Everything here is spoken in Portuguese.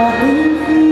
tá bem